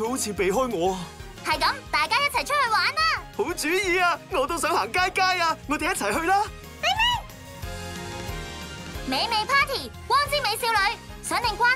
佢好似避开我，系咁，大家一齐出去玩啦！好主意啊，我都想行街街啊，我哋一齐去啦！美美，美美 Party，光之美少女，想定瓜。